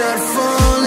answered fun.